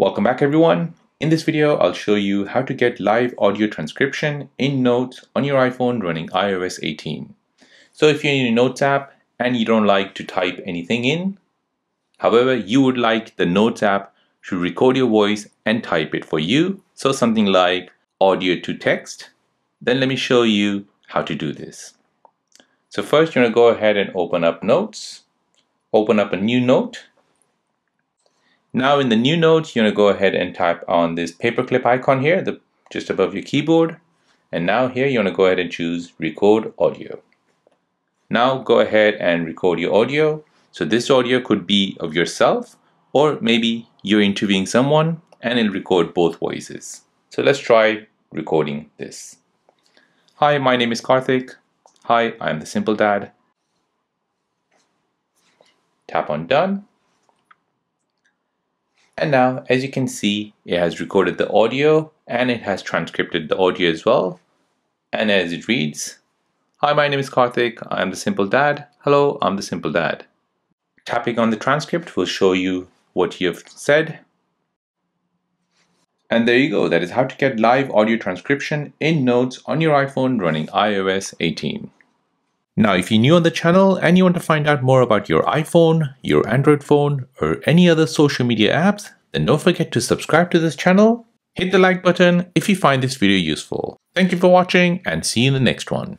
Welcome back everyone. In this video, I'll show you how to get live audio transcription in Notes on your iPhone running iOS 18. So if you're in your Notes app and you don't like to type anything in, however, you would like the Notes app to record your voice and type it for you. So something like audio to text. Then let me show you how to do this. So first you're gonna go ahead and open up Notes, open up a new note, now in the new note, you're to go ahead and type on this paperclip icon here, the, just above your keyboard. And now here going to go ahead and choose record audio. Now go ahead and record your audio. So this audio could be of yourself or maybe you're interviewing someone and it'll record both voices. So let's try recording this. Hi, my name is Karthik. Hi, I'm the Simple Dad. Tap on done and now, as you can see, it has recorded the audio and it has transcribed the audio as well. And as it reads, Hi, my name is Karthik. I'm the Simple Dad. Hello, I'm the Simple Dad. Tapping on the transcript will show you what you've said. And there you go. That is how to get live audio transcription in Notes on your iPhone running iOS 18. Now, if you're new on the channel and you want to find out more about your iPhone, your Android phone, or any other social media apps, then don't forget to subscribe to this channel, hit the like button if you find this video useful. Thank you for watching and see you in the next one.